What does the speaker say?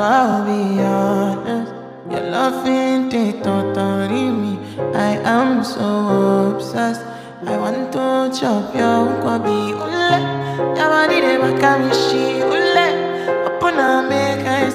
I'll be honest, your love ain't it totally me. I am so obsessed. I want to chop your kwabi ule. Your body they make.